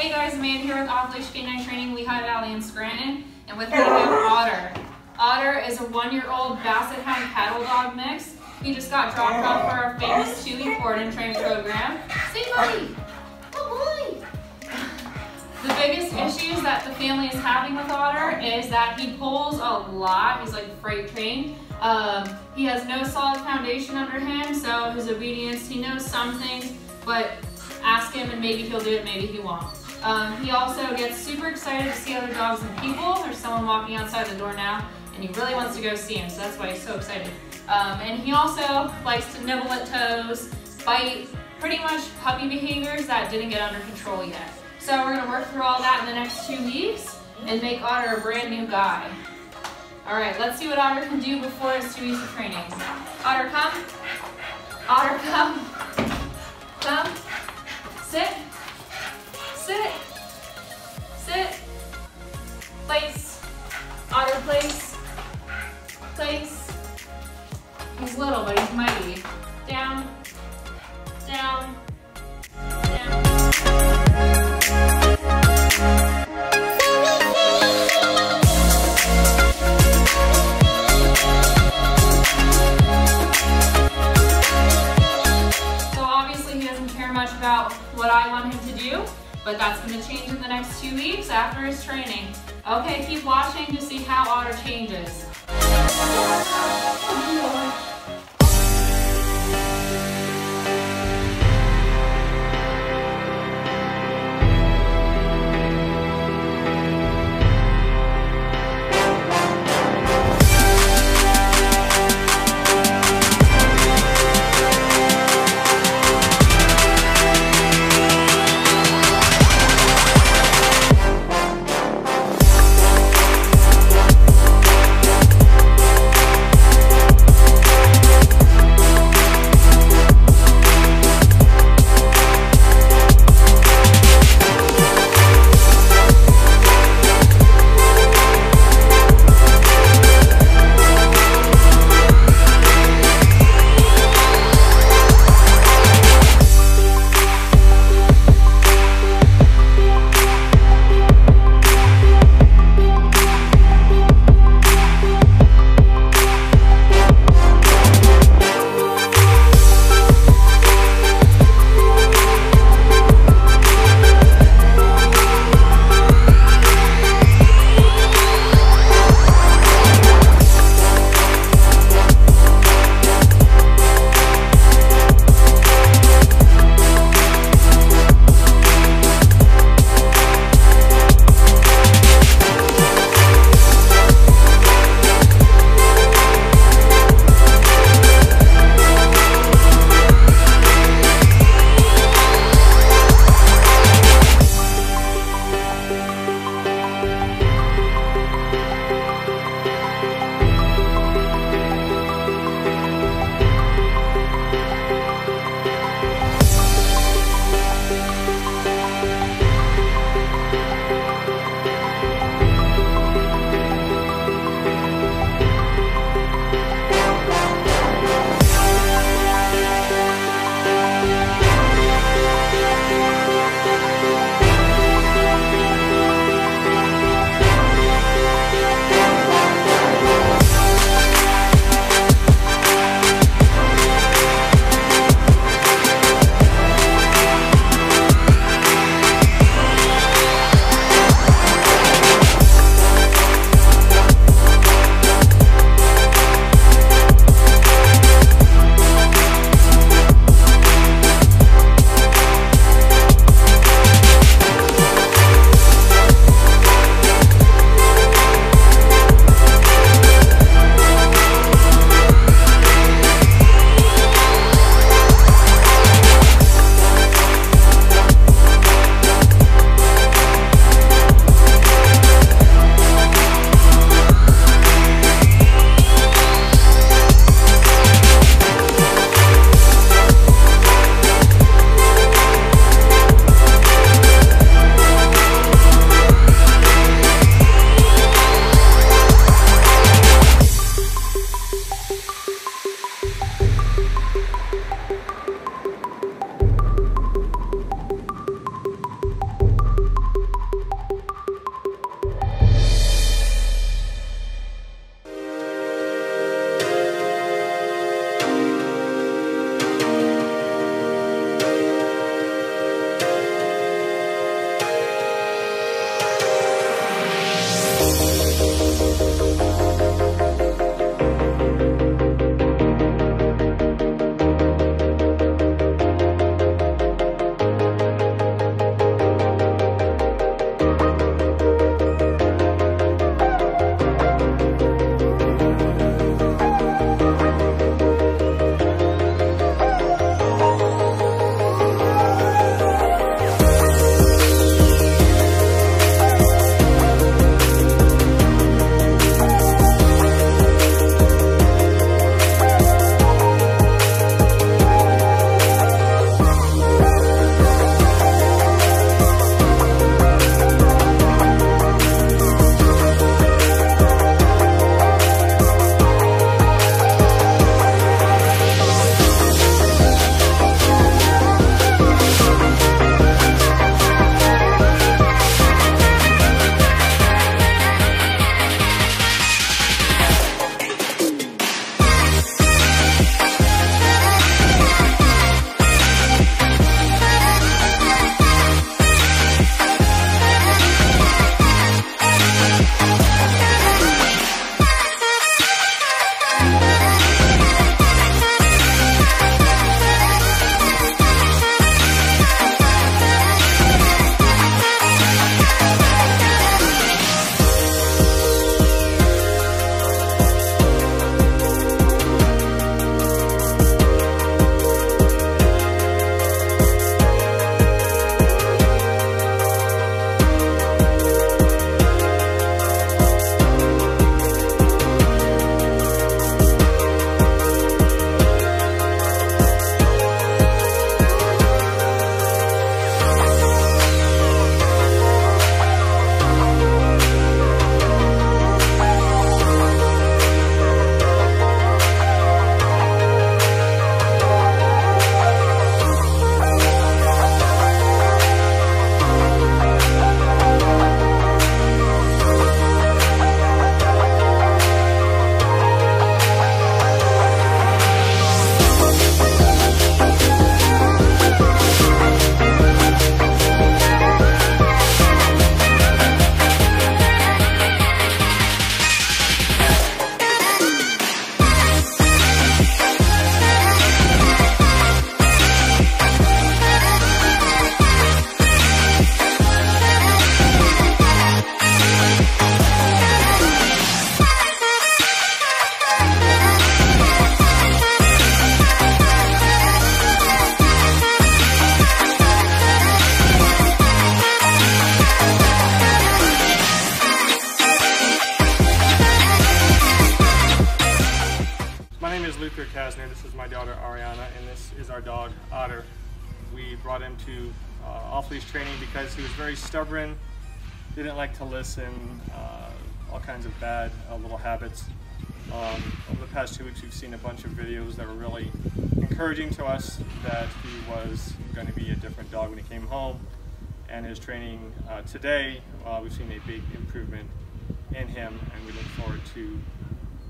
Hey guys, Amanda here with Off Leash Canine Training, Lehigh Valley in Scranton, and with me we have Otter. Otter is a one-year-old Basset Hound Cattle Dog mix. He just got dropped off for our famous two-week board and train program. Say buddy! Oh boy! The biggest issues that the family is having with Otter is that he pulls a lot. He's like freight train. Um, he has no solid foundation under him, so his obedience, he knows some things, but ask him and maybe he'll do it, maybe he won't. Um, he also gets super excited to see other dogs and people. There's someone walking outside the door now, and he really wants to go see him, so that's why he's so excited. Um, and he also likes to nibble at toes, bite, pretty much puppy behaviors that didn't get under control yet. So we're gonna work through all that in the next two weeks and make Otter a brand new guy. All right, let's see what Otter can do before his two weeks of training. Otter, come. Otter, come. Come. Sit. Sit. Sit. Place. Otter, place. Place. He's little, but he's mighty. Down. Down. Down. So obviously he doesn't care much about what I want him to do, but that's gonna change in the next two weeks after his training. Okay, keep watching to see how Otter changes. Our dog Otter. We brought him to uh, off-leash training because he was very stubborn, didn't like to listen, uh, all kinds of bad uh, little habits. Um, over the past two weeks, we've seen a bunch of videos that were really encouraging to us that he was going to be a different dog when he came home. And his training uh, today, uh, we've seen a big improvement in him, and we look forward to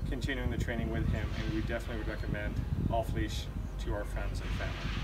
continuing the training with him. And we definitely would recommend off leash to our friends and family.